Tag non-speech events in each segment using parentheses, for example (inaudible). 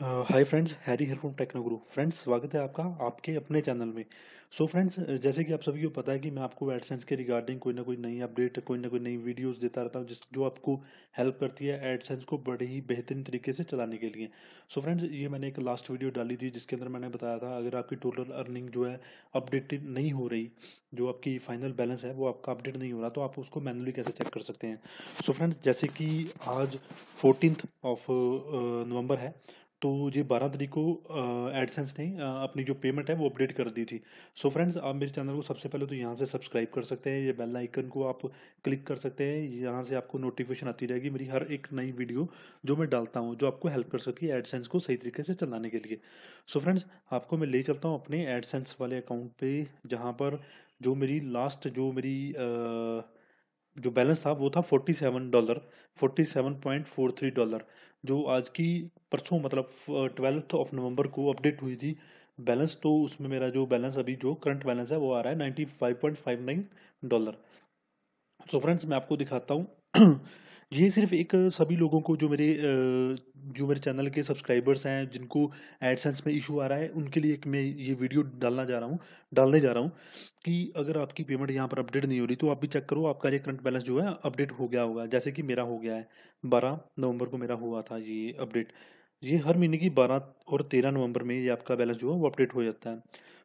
Hi friends Harry here from techno guru friends स्वागत है आपका आपके अपने चैनल में. सो so फ्रेंड्स जैसे कि आप सभी को पता है कि मैं आपको एडसेंस के रिगार्डिंग कोई ना कोई नई अपडेट कोई ना कोई नई वीडियोस देता रहता हूँ, जिस, जो आपको हेल्प करती है एडसेंस को बड़े ही बेहतरीन तरीके से चलाने के लिए. सो so फ्रेंड्स ये मैंने एक लास्ट वीडियो डाली थी, जिसके अंदर मैंने बताया था, अगर आपकी टोटल अर्निंग जो है अपडेटेड नहीं हो रही, जो आपकी फाइनल बैलेंस है, वो आपका अपडेट नहीं हो रहा तो आप उसको मैनुअली कैसे चेक कर सकते हैं? सो so फ्रेंड्स जैसे कि आज फोर्टीन ऑफ़ नवंबर है तो ये बारह तारीख को एडसेंस ने अपनी जो पेमेंट है वो अपडेट कर दी थी। सो so फ्रेंड्स आप मेरे चैनल को सबसे पहले तो यहाँ से सब्सक्राइब कर सकते हैं। ये बेल आइकन को आप क्लिक कर सकते हैं। यहाँ से आपको नोटिफिकेशन आती रहेगी मेरी हर एक नई वीडियो जो मैं डालता हूँ जो आपको हेल्प कर सकती है एडसेंस को सही तरीके से चलाने के लिए। सो so फ्रेंड्स आपको मैं ले चलता हूँ अपने एडसेंस वाले अकाउंट पर जहाँ पर जो मेरी लास्ट जो मेरी आ, जो बैलेंस था, वो था forty seven dollar forty seven point four three dollar जो आज की परसों मतलब ट्वेल्थ ऑफ़ नवंबर को अपडेट हुई थी बैलेंस तो उसमें मेरा जो बैलेंस, अभी जो करंट बैलेंस है, वो आ रहा है ninety five point five nine dollar so so friends मैं आपको दिखाता हूँ। (clears throat) ये सिर्फ़ एक सभी लोगों को जो मेरे जो मेरे चैनल के सब्सक्राइबर्स हैं, जिनको एडसेंस में इशू आ रहा है, उनके लिए एक मैं ये वीडियो डालना जा रहा हूँ, डालने जा रहा हूँ कि अगर आपकी पेमेंट यहाँ पर अपडेट नहीं हो रही तो आप भी चेक करो, आपका ये करंट बैलेंस जो है अपडेट हो गया होगा। जैसे कि मेरा हो गया है, बारह नवंबर को मेरा हुआ था ये अपडेट ये हर महीने की बारह और तेरह नवंबर में ये आपका बैलेंस जो है वो अपडेट हो जाता है।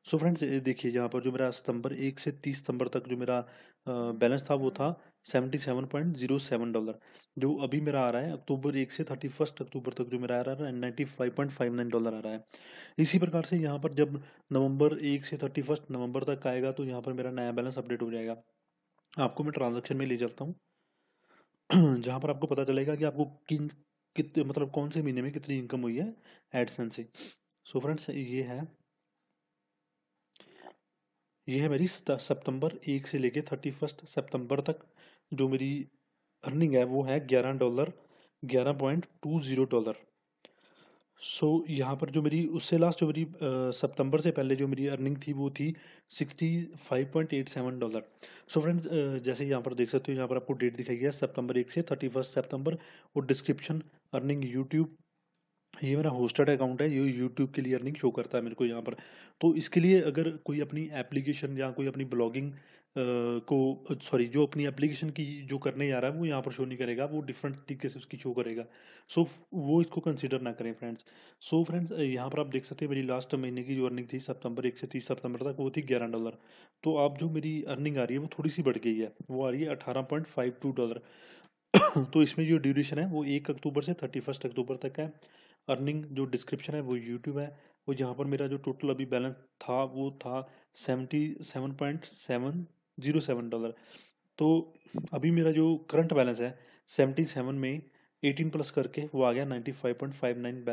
सो फ्रेंड्स देखिए यहाँ पर जो मेरा सितंबर एक से तीस सितंबर तक जो मेरा बैलेंस था वो था seventy seven point zero seven dollar. जो अभी मेरा आ रहा है अक्टूबर एक से थर्टी फ़र्स्ट अक्टूबर तक जो मेरा आ रहा है ninety five point five nine dollar आ रहा है। इसी प्रकार से यहाँ पर जब नवंबर एक से थर्टी फ़र्स्ट नवंबर तक आएगा तो यहाँ पर मेरा नया बैलेंस अपडेट हो जाएगा। आपको मैं ट्रांजेक्शन में ले जाता हूँ। (clears throat) जहाँ पर आपको पता चलेगा कि आपको किन कितने मतलब कौन से महीने में कितनी इनकम हुई है एडसन से? सो फ्रेंड्स ये है ये है मेरी सितंबर एक से लेके थर्टी फ़र्स्ट सितंबर तक जो मेरी अर्निंग है, वो है ग्यारह डॉलर ग्यारह point two zero dollar so so, यहाँ पर जो मेरी उससे लास्ट जो मेरी सितंबर से पहले जो मेरी अर्निंग थी वो थी sixty five point eight seven dollar so friends जैसे यहाँ पर देख सकते हो यहाँ पर आपको डेट दिखाई गया सितंबर एक से थर्टी फ़र्स्ट सेप्टेम्बर और डिस्क्रिप्शन अर्निंग यूट्यूब ये मेरा होस्टेड अकाउंट है ये यूट्यूब के लिए अर्निंग शो करता है मेरे को यहाँ पर। तो इसके लिए अगर कोई अपनी एप्लीकेशन या कोई अपनी ब्लॉगिंग को सॉरी जो अपनी एप्लीकेशन की जो करने जा रहा है वो यहाँ पर शो नहीं करेगा वो डिफरेंट तरीके से उसकी शो करेगा। सो so, वो इसको कंसिडर ना करें फ्रेंड्स सो फ्रेंड्स यहाँ पर आप देख सकते हैं मेरी लास्ट महीने की जो अर्निंग थी सितंबर एक से तीस सितंबर तक वो थी ग्यारह डॉलर तो आप जो मेरी अर्निंग आ रही है वो थोड़ी सी बढ़ गई है। वो आ रही है अठारह पॉइंट फाइव टू डॉलर (coughs) तो इसमें जो ड्यूरेशन है वो एक अक्टूबर से थर्टी फ़र्स्ट अक्टूबर तक है। अर्निंग जो डिस्क्रिप्शन है वो यूट्यूब है वो जहाँ पर मेरा जो टोटल अभी बैलेंस था वो था seventy seven point seven zero seven dollar तो अभी मेरा जो करंट बैलेंस है सेवेंटी सेवन में एटीन प्लस करके वो आ गया ninety five point five nine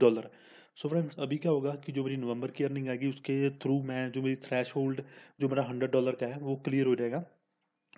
dollar so friends अभी क्या होगा कि जो मेरी नवंबर की अर्निंग आएगी, उसके थ्रू मैं, जो मेरी थ्रैश होल्ड जो मेरा हंड्रेड डॉलर का है, वो क्लियर हो जाएगा।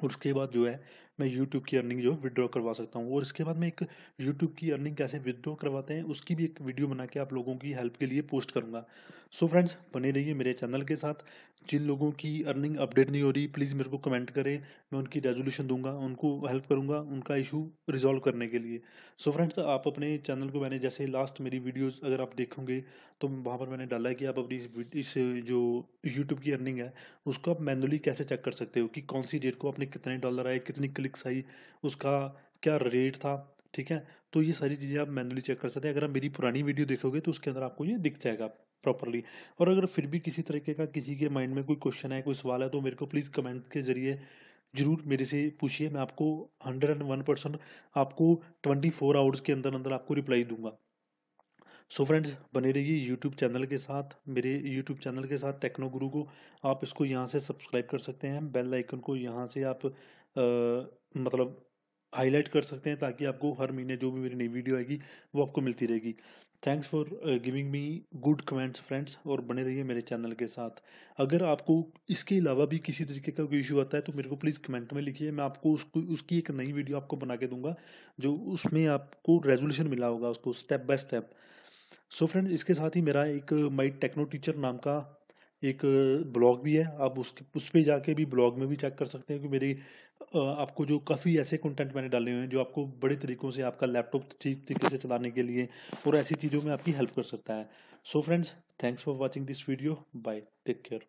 उसके बाद जो है, मैं यूट्यूब की अर्निंग जो विदड्रॉ करवा सकता हूँ। और इसके बाद मैं एक यूट्यूब की अर्निंग कैसे विदड्रॉ करवाते हैं, उसकी भी एक वीडियो बना के आप लोगों की हेल्प के लिए पोस्ट करूँगा। सो फ्रेंड्स बने रहिए मेरे चैनल के साथ। जिन लोगों की अर्निंग अपडेट नहीं हो रही प्लीज़ मेरे को कमेंट करें। मैं उनकी रेजोल्यूशन दूँगा, उनको हेल्प करूँगा उनका इशू रिजॉल्व करने के लिए। सो so फ्रेंड्स आप अपने चैनल को मैंने जैसे लास्ट मेरी वीडियोज़ अगर आप देखोगे तो वहाँ पर मैंने डाला है कि आप अपनी इस जो यूट्यूब की अर्निंग है, उसको आप मैनुअली कैसे चेक कर सकते हो कि कौन सी डेट को अपने कितने डॉलर आए, कितनी क्लिक्स आई, उसका क्या रेट था, ठीक है? तो ये सारी चीज़ें आप मैनुअली चेक कर सकते हैं। अगर आप मेरी पुरानी वीडियो देखोगे तो उसके अंदर आपको ये दिख जाएगा प्रॉपरली। और अगर फिर भी किसी तरीके का किसी के माइंड में कोई क्वेश्चन है, कोई सवाल है तो मेरे को प्लीज़ कमेंट के ज़रिए ज़रूर मेरे से पूछिए। मैं आपको हंड्रेड एंड वन परसेंट आपको ट्वेंटी फोर आवर्स के अंदर अंदर आपको रिप्लाई दूँगा। सो फ्रेंड्स बने रहिए यूट्यूब चैनल के साथ। मेरे यूट्यूब चैनल के साथ टेक्नो गुरु को आप इसको यहाँ से सब्सक्राइब कर सकते हैं। बेल आइकन को यहाँ से आप आ, मतलब हाईलाइट कर सकते हैं ताकि आपको हर महीने जो भी मेरी नई वीडियो आएगी, वो आपको मिलती रहेगी। Thanks for giving me good comments friends और बने रहिए मेरे चैनल के साथ। अगर आपको इसके अलावा भी किसी तरीके का कोई इशू आता है तो मेरे को प्लीज़ कमेंट में लिखिए। मैं आपको उसको, उसकी एक नई वीडियो आपको बना के दूँगा, जो उसमें आपको रेजोल्यूशन मिला होगा उसको step by step so friends इसके साथ ही मेरा एक माई टेक्नो टीचर नाम का एक ब्लॉग भी है, आप उसके, उस पर जाके भी ब्लॉग में भी चेक कर सकते हैं कि मेरी आपको जो काफ़ी ऐसे कंटेंट मैंने डाले हुए हैं, जो आपको बड़े तरीकों से आपका लैपटॉप ठीक तरीके से चलाने के लिए और ऐसी चीज़ों में आपकी हेल्प कर सकता है। So friends thanks for watching this video bye take care